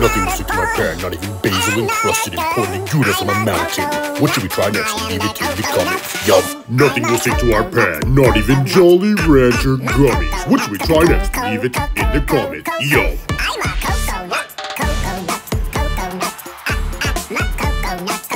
Nothing will stick to my pan, not even basil encrusted and pouring gouda from a mountain. What should we try next? Leave it in the comments. Yum. Nothing will stick to our pan, not even Jolly Rancher gummies. What should we try next? Leave it in the comments. Yum. I'm a cocoa nut, cocoa nut, cocoa nut, ah, ah, cocoa nut.